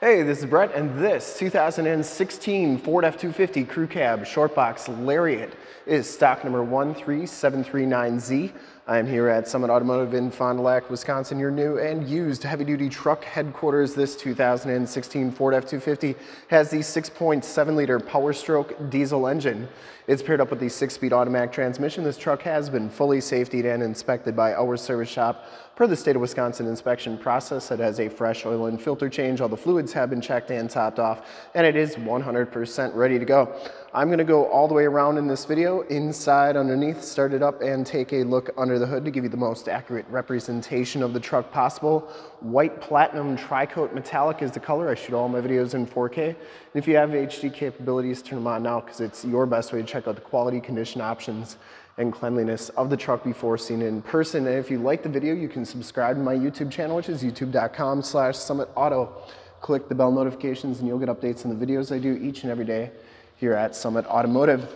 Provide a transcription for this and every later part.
Hey, this is Brett, and this 2016 Ford F-250 Crew Cab Short Box Lariat is stock number 13739Z. I'm here at Summit Automotive in Fond du Lac, Wisconsin, your new and used heavy-duty truck headquarters. This 2016 Ford F-250 has the 6.7-liter Power Stroke diesel engine. It's paired up with the six-speed automatic transmission. This truck has been fully safetied and inspected by our service shop Per the state of Wisconsin inspection process, it has a fresh oil and filter change. All the fluids have been checked and topped off, and it is 100% ready to go. I'm gonna go all the way around in this video, inside, underneath, start it up, and take a look under the hood to give you the most accurate representation of the truck possible. White Platinum Tri-Coat Metallic is the color. I shoot all my videos in 4K. And if you have HD capabilities, turn them on now, because it's your best way to check out the quality condition options and cleanliness of the truck before seeing it in person. And if you like the video, you can subscribe to my YouTube channel, which is youtube.com slash summitauto. Click the bell notifications and you'll get updates on the videos I do each and every day here at Summit Automotive,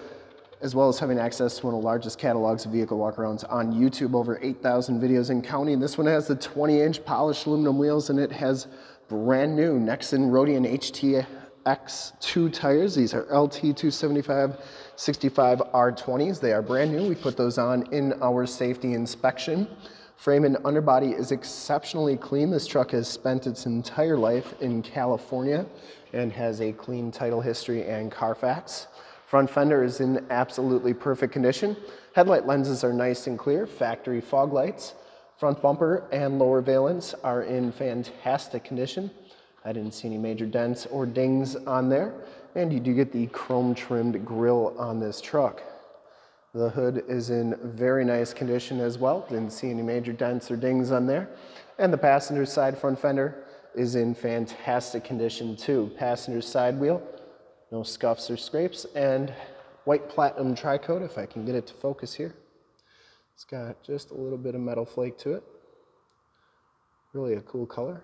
as well as having access to one of the largest catalogs of vehicle walkarounds on YouTube, over 8,000 videos in counting. This one has the 20-inch polished aluminum wheels and it has brand new Nexen Roadian HT X2 tires. These are LT 275 65 R20s. They are brand new. We put those on in our safety inspection. Frame and underbody is exceptionally clean. This truck has spent its entire life in California and has a clean title history and Carfax. Front fender is in absolutely perfect condition. Headlight lenses are nice and clear, factory fog lights. Front bumper and lower valence are in fantastic condition. I didn't see any major dents or dings on there. And you do get the chrome trimmed grille on this truck. The hood is in very nice condition as well. Didn't see any major dents or dings on there. And the passenger side front fender is in fantastic condition too. Passenger side wheel, no scuffs or scrapes, and white platinum tri-coat, if I can get it to focus here. It's got just a little bit of metal flake to it. Really a cool color.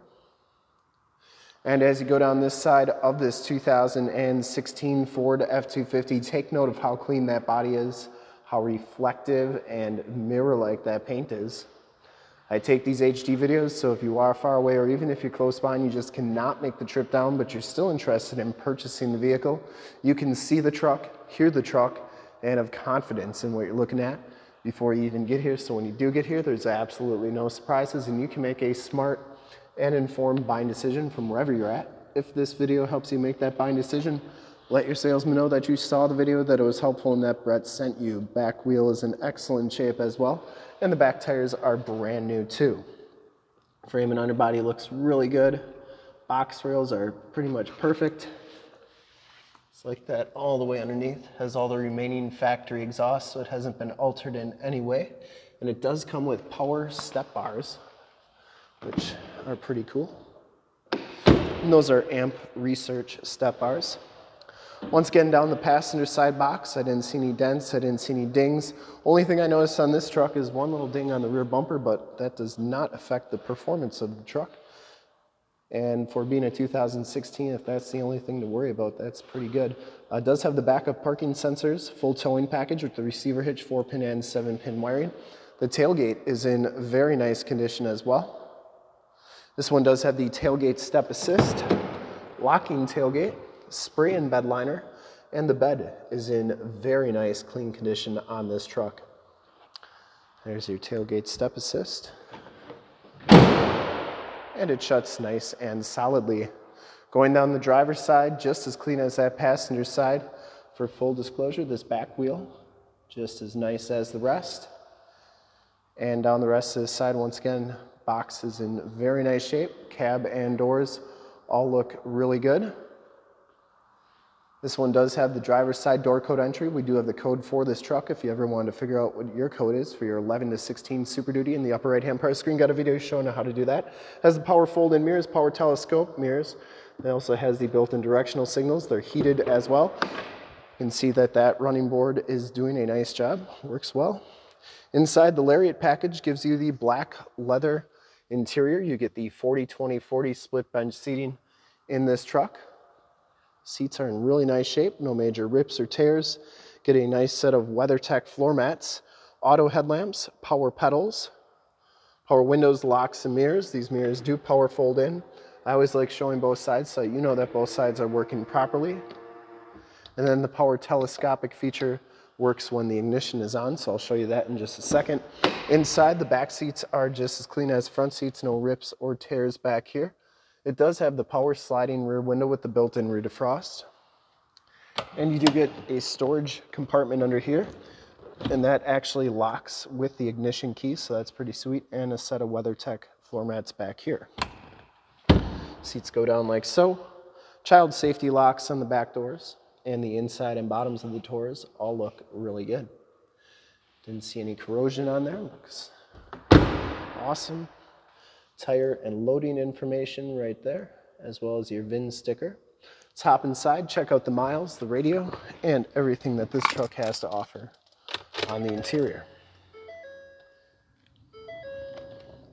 And as you go down this side of this 2016 Ford F-250, take note of how clean that body is, how reflective and mirror-like that paint is. I take these HD videos, so if you are far away or even if you're close by and you just cannot make the trip down, but you're still interested in purchasing the vehicle, you can see the truck, hear the truck, and have confidence in what you're looking at before you even get here. So when you do get here, there's absolutely no surprises and you can make a smart and informed buying decision from wherever you're at. If this video helps you make that buying decision, let your salesman know that you saw the video, that it was helpful, and that Brett sent you. Back wheel is in excellent shape as well, and the back tires are brand new too. Frame and underbody looks really good. Box rails are pretty much perfect. It's like that all the way underneath. Has all the remaining factory exhaust, so it hasn't been altered in any way. And it does come with power step bars, which are pretty cool. And those are AMP Research step bars. Once again, down the passenger side box, I didn't see any dents, I didn't see any dings. Only thing I noticed on this truck is one little ding on the rear bumper, but that does not affect the performance of the truck. And for being a 2016, if that's the only thing to worry about, that's pretty good. Uh, does have the backup parking sensors, full towing package with the receiver hitch, 4-pin and 7-pin wiring. The tailgate is in very nice condition as well. This one does have the tailgate step assist, locking tailgate, spray-in bed liner, and the bed is in very nice clean condition on this truck. There's your tailgate step assist. And it shuts nice and solidly. Going down the driver's side, just as clean as that passenger side. For full disclosure, this back wheel, just as nice as the rest. And down the rest of the side, once again, Box is in very nice shape. Cab and doors all look really good. This one does have the driver's side door code entry. We do have the code for this truck if you ever wanted to figure out what your code is for your 11 to 16 Super Duty in the upper right hand part of the screen. Got a video showing how to do that. Has the power fold-in mirrors, power telescope mirrors. It also has the built-in directional signals. They're heated as well. You can see that that running board is doing a nice job. Works well. Inside the Lariat package gives you the black leather Interior, you get the 40-20-40 split bench seating in this truck. Seats are in really nice shape, no major rips or tears. Get a nice set of WeatherTech floor mats, auto headlamps, power pedals, power windows, locks, and mirrors. These mirrors do power fold in. I always like showing both sides so you know that both sides are working properly. And then the power telescopic feature works when the ignition is on, so I'll show you that in just a second. Inside, the back seats are just as clean as front seats, no rips or tears back here. It does have the power sliding rear window with the built-in rear defrost. And you do get a storage compartment under here, and that actually locks with the ignition key, so that's pretty sweet, and a set of WeatherTech floor mats back here. Seats go down like so. Child safety locks on the back doors and the inside and bottoms of the doors all look really good. Didn't see any corrosion on there. Looks awesome. Tire and loading information right there, as well as your VIN sticker. Let's hop inside, check out the miles, the radio, and everything that this truck has to offer on the interior.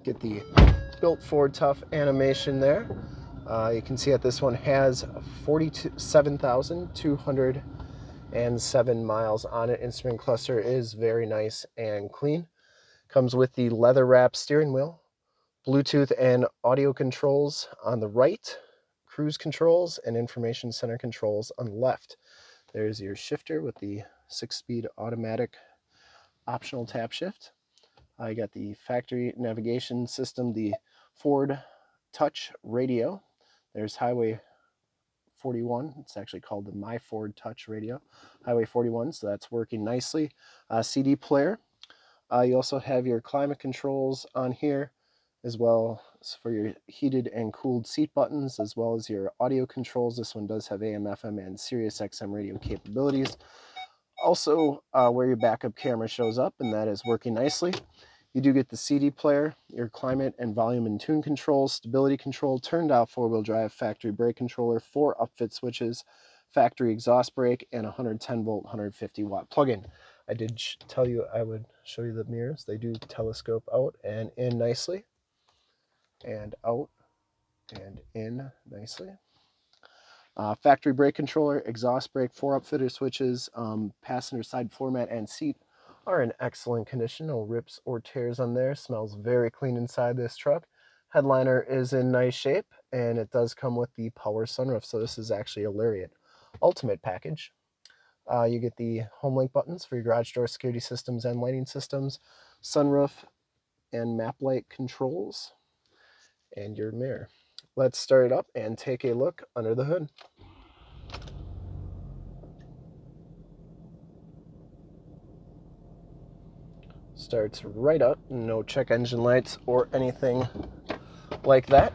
Get the built Ford Tough animation there. Uh, you can see that this one has 47,207 miles on it. Instrument cluster is very nice and clean. Comes with the leather wrap steering wheel, Bluetooth and audio controls on the right, cruise controls and information center controls on the left. There's your shifter with the six-speed automatic optional tap shift. I got the factory navigation system, the Ford Touch radio there's Highway 41. It's actually called the My Ford Touch Radio. Highway 41, so that's working nicely. Uh, CD player. Uh, you also have your climate controls on here, as well for your heated and cooled seat buttons, as well as your audio controls. This one does have AM, FM, and Sirius XM radio capabilities. Also, uh, where your backup camera shows up, and that is working nicely. You do get the CD player, your climate and volume and tune controls, stability control, turn dial four-wheel drive factory brake controller, four upfit switches, factory exhaust brake, and 110 volt, 150 watt plug-in. I did tell you I would show you the mirrors. They do telescope out and in nicely, and out and in nicely. Uh, factory brake controller, exhaust brake, four upfitter switches, um, passenger side floor mat and seat are in excellent condition. No rips or tears on there. Smells very clean inside this truck. Headliner is in nice shape and it does come with the power sunroof. So this is actually a Lariat Ultimate package. Uh, you get the HomeLink buttons for your garage door security systems and lighting systems, sunroof and map light controls, and your mirror. Let's start it up and take a look under the hood. starts right up, no check engine lights or anything like that.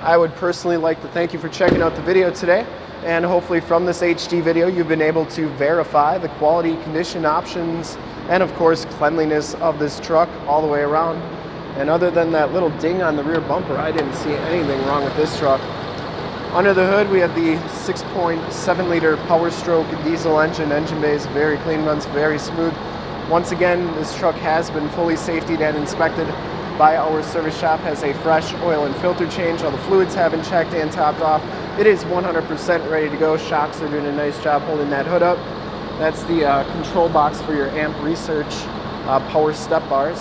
I would personally like to thank you for checking out the video today and hopefully from this HD video you've been able to verify the quality, condition options, and of course cleanliness of this truck all the way around. And other than that little ding on the rear bumper, I didn't see anything wrong with this truck. Under the hood, we have the 6.7 liter Power Stroke diesel engine. Engine bay is very clean, runs very smooth. Once again, this truck has been fully safetied and inspected by our service shop, has a fresh oil and filter change. All the fluids have been checked and topped off. It is 100% ready to go. Shocks are doing a nice job holding that hood up. That's the uh, control box for your amp research uh, power step bars.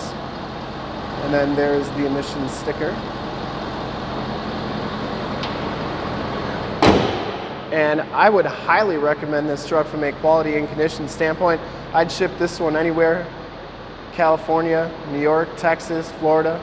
And then there's the emissions sticker. and I would highly recommend this truck from a quality and condition standpoint. I'd ship this one anywhere, California, New York, Texas, Florida.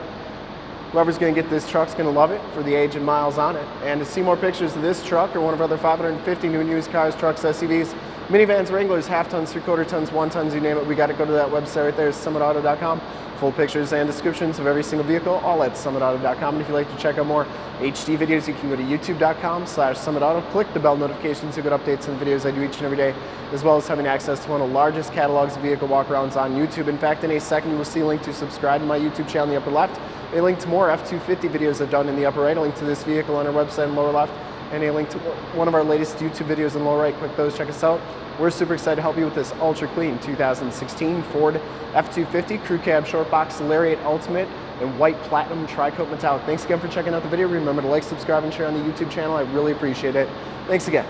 Whoever's gonna get this truck's gonna love it for the age and miles on it. And to see more pictures of this truck or one of our other 550 new and used cars, trucks, SUVs, minivans, Wranglers, half tons, three quarter tons, one tons, you name it, we gotta go to that website right there, summitauto.com. Full pictures and descriptions of every single vehicle, all at summitauto.com. And if you'd like to check out more HD videos, you can go to youtube.com slash summitauto. Click the bell notifications to get updates on the videos I do each and every day, as well as having access to one of the largest catalogs of vehicle walkarounds on YouTube. In fact, in a second, you will see a link to subscribe to my YouTube channel in the upper left, a link to more F-250 videos I've done in the upper right, a link to this vehicle on our website in the lower left, and a link to one of our latest YouTube videos in the lower right. Click those, check us out. We're super excited to help you with this ultra clean 2016 Ford F-250 Crew Cab Short Box Lariat Ultimate and White Platinum Tri-Coat Metallic. Thanks again for checking out the video. Remember to like, subscribe, and share on the YouTube channel. I really appreciate it. Thanks again.